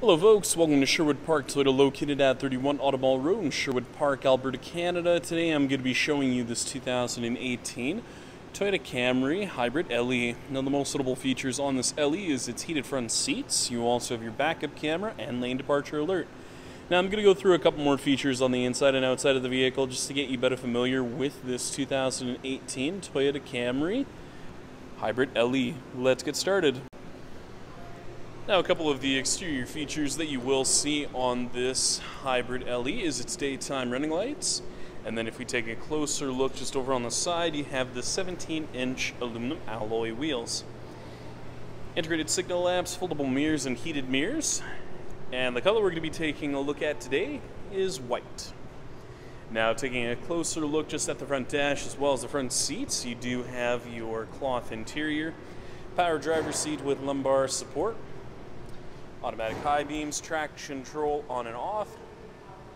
Hello, folks. Welcome to Sherwood Park Toyota, located at 31 Automall Road in Sherwood Park, Alberta, Canada. Today, I'm going to be showing you this 2018 Toyota Camry Hybrid LE. Now, the most notable features on this LE is its heated front seats. You also have your backup camera and lane departure alert. Now, I'm going to go through a couple more features on the inside and outside of the vehicle just to get you better familiar with this 2018 Toyota Camry Hybrid LE. Let's get started. Now, a couple of the exterior features that you will see on this hybrid LE is its daytime running lights. And then if we take a closer look just over on the side, you have the 17-inch aluminum alloy wheels. Integrated signal lamps, foldable mirrors, and heated mirrors. And the color we're going to be taking a look at today is white. Now, taking a closer look just at the front dash as well as the front seats, you do have your cloth interior, power driver seat with lumbar support, automatic high beams, traction control on and off,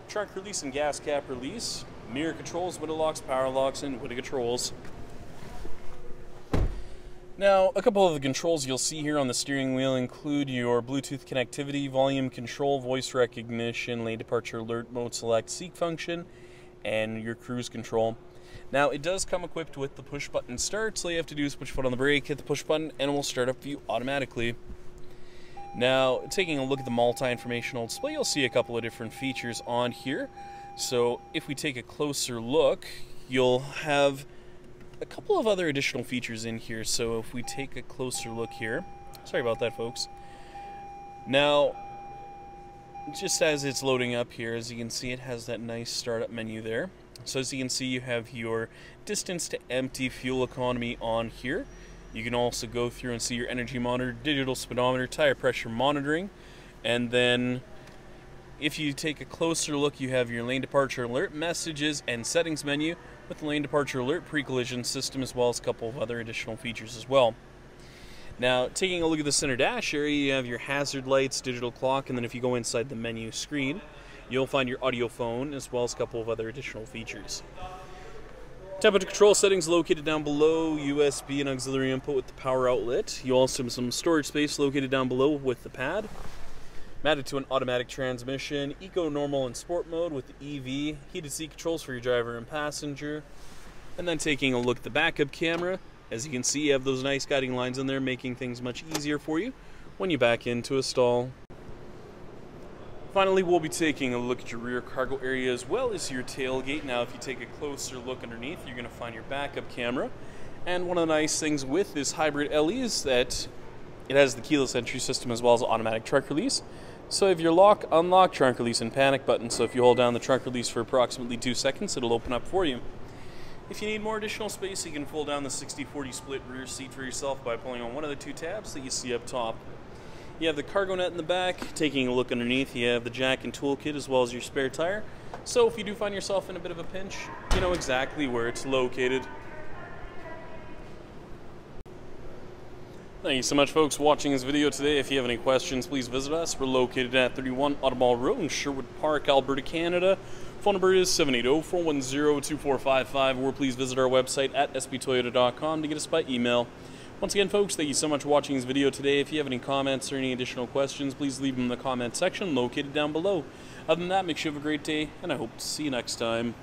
trunk release and gas cap release, mirror controls, window locks, power locks, and window controls. Now, a couple of the controls you'll see here on the steering wheel include your Bluetooth connectivity, volume control, voice recognition, lane departure alert, mode select, seek function, and your cruise control. Now, it does come equipped with the push button start, so all you have to do is push foot on the brake, hit the push button, and it will start up for you automatically. Now, taking a look at the multi-informational display, you'll see a couple of different features on here. So if we take a closer look, you'll have a couple of other additional features in here. So if we take a closer look here, sorry about that, folks. Now, just as it's loading up here, as you can see, it has that nice startup menu there. So as you can see, you have your distance to empty fuel economy on here. You can also go through and see your energy monitor, digital speedometer, tire pressure monitoring, and then if you take a closer look, you have your lane departure alert messages and settings menu with the lane departure alert pre-collision system as well as a couple of other additional features as well. Now, taking a look at the center dash area, you have your hazard lights, digital clock, and then if you go inside the menu screen, you'll find your audio phone as well as a couple of other additional features. Temperature control settings located down below, USB and auxiliary input with the power outlet. You also have some storage space located down below with the pad. Mounted to an automatic transmission, eco, normal, and sport mode with the EV, heated seat controls for your driver and passenger. And then taking a look at the backup camera, as you can see, you have those nice guiding lines in there, making things much easier for you when you back into a stall. Finally, we'll be taking a look at your rear cargo area as well as your tailgate. Now, if you take a closer look underneath, you're going to find your backup camera. And one of the nice things with this hybrid LE is that it has the keyless entry system as well as automatic trunk release. So if your lock, unlock, trunk release, and panic button, so if you hold down the trunk release for approximately two seconds, it'll open up for you. If you need more additional space, you can fold down the 60-40 split rear seat for yourself by pulling on one of the two tabs that you see up top. You have the cargo net in the back. Taking a look underneath, you have the jack and toolkit as well as your spare tire. So if you do find yourself in a bit of a pinch, you know exactly where it's located. Thank you so much, folks, watching this video today. If you have any questions, please visit us. We're located at 31 Automall Road in Sherwood Park, Alberta, Canada. Phone number is 780-410-2455, or please visit our website at sptoyota.com to get us by email. Once again, folks, thank you so much for watching this video today. If you have any comments or any additional questions, please leave them in the comment section located down below. Other than that, make sure you have a great day, and I hope to see you next time.